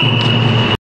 you